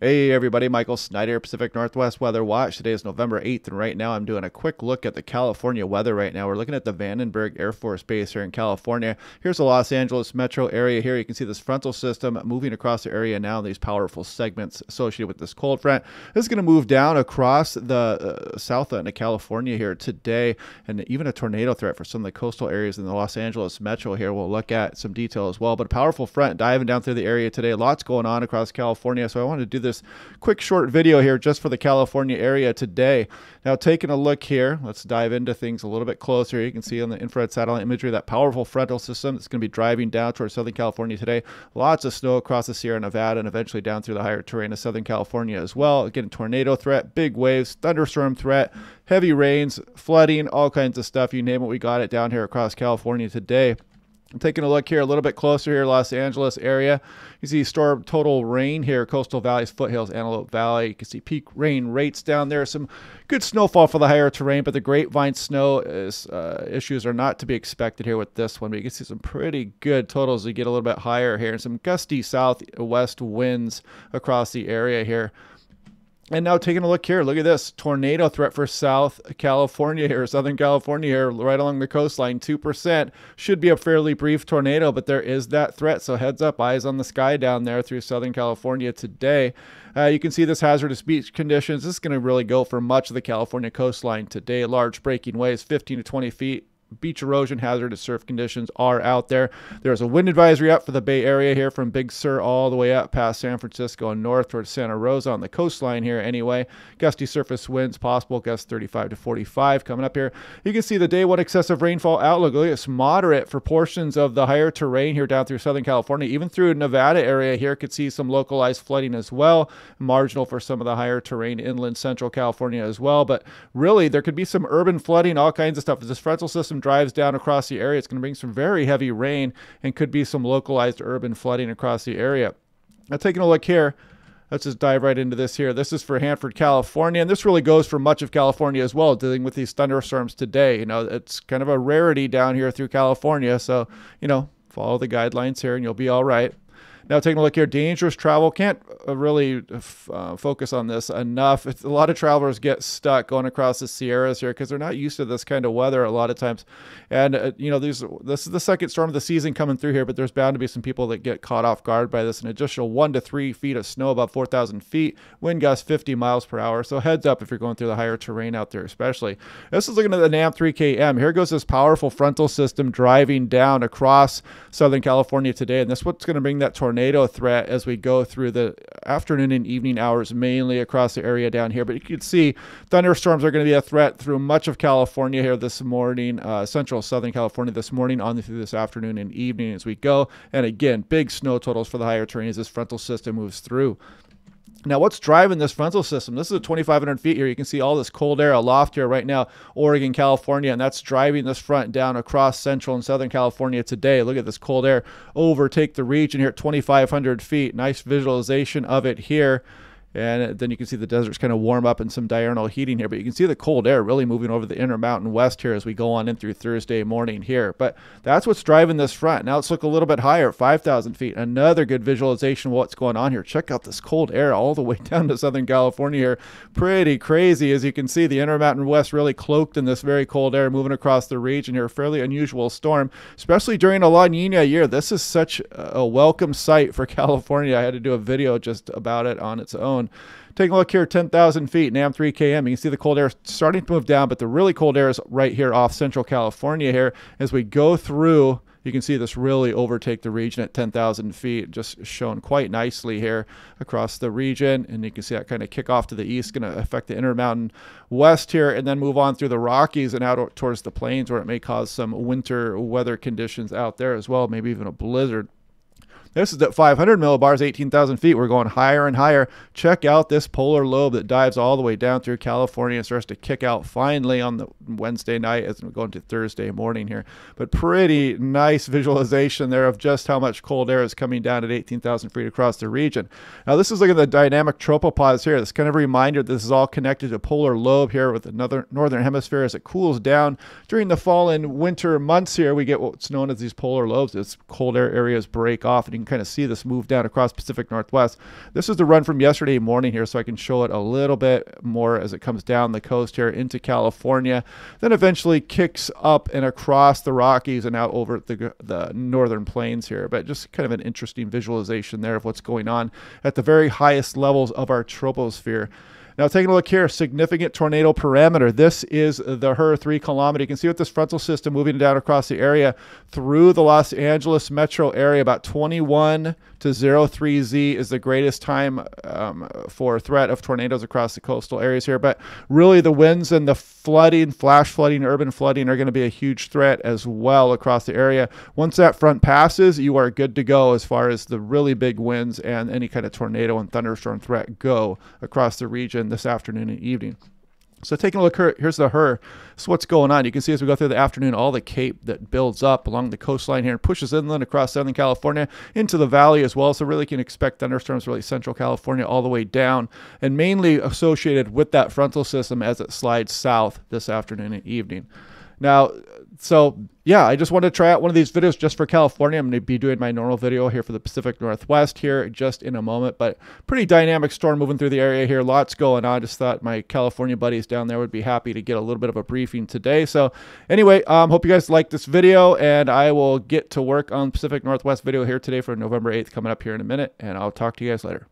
Hey everybody, Michael Snyder, Pacific Northwest Weather Watch. Today is November 8th, and right now I'm doing a quick look at the California weather right now. We're looking at the Vandenberg Air Force Base here in California. Here's the Los Angeles metro area here. You can see this frontal system moving across the area now, these powerful segments associated with this cold front. This is going to move down across the uh, south end of California here today, and even a tornado threat for some of the coastal areas in the Los Angeles metro here. We'll look at some detail as well, but a powerful front diving down through the area today. Lots going on across California, so I wanted to do this this quick short video here just for the California area today. Now taking a look here, let's dive into things a little bit closer. You can see on the infrared satellite imagery that powerful frontal system that's going to be driving down towards Southern California today. Lots of snow across the Sierra Nevada and eventually down through the higher terrain of Southern California as well. Again, tornado threat, big waves, thunderstorm threat, heavy rains, flooding, all kinds of stuff. You name it, we got it down here across California today. Taking a look here a little bit closer here, Los Angeles area. You see storm total rain here, coastal valleys, foothills, Antelope Valley. You can see peak rain rates down there. Some good snowfall for the higher terrain, but the grapevine snow is, uh, issues are not to be expected here with this one. But you can see some pretty good totals. You get a little bit higher here, and some gusty southwest winds across the area here. And now taking a look here, look at this tornado threat for South California here, Southern California here, right along the coastline. 2% should be a fairly brief tornado, but there is that threat. So heads up, eyes on the sky down there through Southern California today. Uh, you can see this hazardous beach conditions. This is going to really go for much of the California coastline today. Large breaking waves, 15 to 20 feet beach erosion, hazardous surf conditions are out there. There's a wind advisory up for the Bay Area here from Big Sur all the way up past San Francisco and north towards Santa Rosa on the coastline here anyway. Gusty surface winds possible, gust 35 to 45 coming up here. You can see the day one excessive rainfall outlook. Look, it's moderate for portions of the higher terrain here down through Southern California. Even through Nevada area here could see some localized flooding as well. Marginal for some of the higher terrain inland central California as well. But really, there could be some urban flooding, all kinds of stuff. This frontal system system drives down across the area, it's going to bring some very heavy rain and could be some localized urban flooding across the area. Now, taking a look here, let's just dive right into this here. This is for Hanford, California, and this really goes for much of California as well, dealing with these thunderstorms today. You know, it's kind of a rarity down here through California, so, you know, follow the guidelines here and you'll be all right. Now, taking a look here, dangerous travel. Can't uh, really uh, focus on this enough. It's, a lot of travelers get stuck going across the Sierras here because they're not used to this kind of weather a lot of times. And, uh, you know, these, this is the second storm of the season coming through here, but there's bound to be some people that get caught off guard by this. An additional one to three feet of snow above 4,000 feet, wind gusts 50 miles per hour. So heads up if you're going through the higher terrain out there, especially. This is looking at the NAM 3KM. Here goes this powerful frontal system driving down across Southern California today. And this is what's going to bring that tornado tornado threat as we go through the afternoon and evening hours, mainly across the area down here. But you can see thunderstorms are going to be a threat through much of California here this morning, uh, central Southern California this morning, on through this afternoon and evening as we go. And again, big snow totals for the higher terrain as this frontal system moves through. Now, what's driving this frontal system? This is a 2,500 feet here. You can see all this cold air aloft here right now, Oregon, California, and that's driving this front down across central and southern California today. Look at this cold air overtake the region here at 2,500 feet. Nice visualization of it here. And then you can see the deserts kind of warm up and some diurnal heating here, but you can see the cold air really moving over the Intermountain West here as we go on in through Thursday morning here. But that's what's driving this front. Now let's look a little bit higher, 5,000 feet. Another good visualization of what's going on here. Check out this cold air all the way down to Southern California here. Pretty crazy. As you can see, the Intermountain West really cloaked in this very cold air moving across the region here. A fairly unusual storm, especially during a La Nina year. This is such a welcome sight for California. I had to do a video just about it on its own. Taking a look here, 10,000 feet, NAM 3 km. You can see the cold air starting to move down, but the really cold air is right here off central California here. As we go through, you can see this really overtake the region at 10,000 feet, just shown quite nicely here across the region. And you can see that kind of kick off to the east, going to affect the Intermountain West here, and then move on through the Rockies and out towards the plains where it may cause some winter weather conditions out there as well, maybe even a blizzard. This is at 500 millibars, 18,000 feet. We're going higher and higher. Check out this polar lobe that dives all the way down through California and starts to kick out finally on the Wednesday night as we go into Thursday morning here. But pretty nice visualization there of just how much cold air is coming down at 18,000 feet across the region. Now, this is looking at the dynamic tropopause here. This kind of reminder this is all connected to polar lobe here with another northern hemisphere as it cools down during the fall and winter months here. We get what's known as these polar lobes as cold air areas break off and kind of see this move down across Pacific Northwest. This is the run from yesterday morning here, so I can show it a little bit more as it comes down the coast here into California. Then eventually kicks up and across the Rockies and out over the, the northern plains here. But just kind of an interesting visualization there of what's going on at the very highest levels of our troposphere. Now, taking a look here, significant tornado parameter. This is the HRRR 3 kilometer. You can see with this frontal system moving down across the area through the Los Angeles metro area, about 21 to 03Z is the greatest time um, for threat of tornadoes across the coastal areas here. But really, the winds and the flooding, flash flooding, urban flooding are going to be a huge threat as well across the area. Once that front passes, you are good to go as far as the really big winds and any kind of tornado and thunderstorm threat go across the region this afternoon and evening. So taking a look here, here's the HRRR. So what's going on? You can see as we go through the afternoon, all the cape that builds up along the coastline here and pushes inland across Southern California into the valley as well. So really can expect thunderstorms really Central California all the way down and mainly associated with that frontal system as it slides south this afternoon and evening. Now, so yeah, I just wanted to try out one of these videos just for California. I'm going to be doing my normal video here for the Pacific Northwest here just in a moment, but pretty dynamic storm moving through the area here. Lots going on. I Just thought my California buddies down there would be happy to get a little bit of a briefing today. So anyway, um, hope you guys like this video and I will get to work on Pacific Northwest video here today for November 8th coming up here in a minute and I'll talk to you guys later.